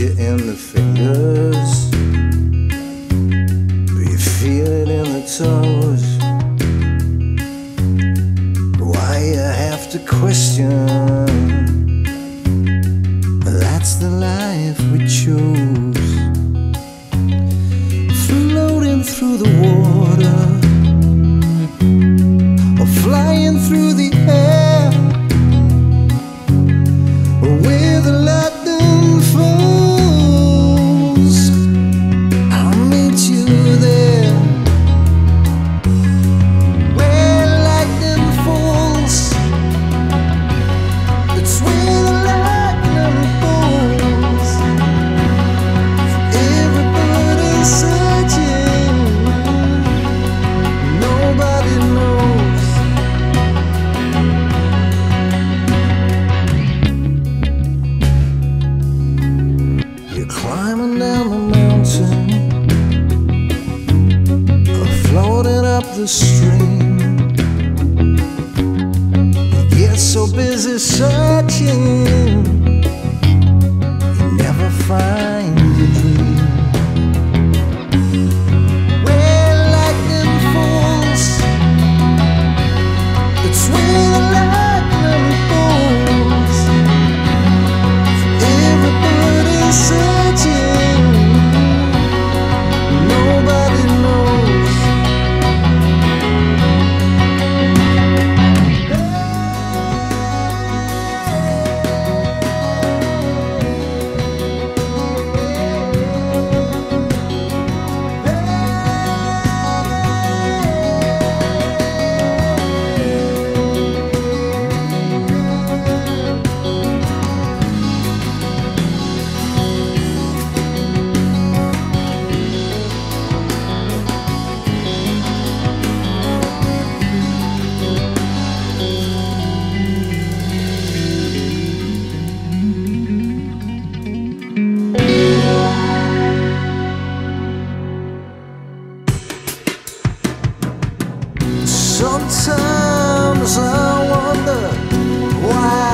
in the fingers. Do you feel it in the toes? Why you have to question? That's the life we chose. Floating through the water, the stream. You get so busy searching, you never find Sometimes I wonder why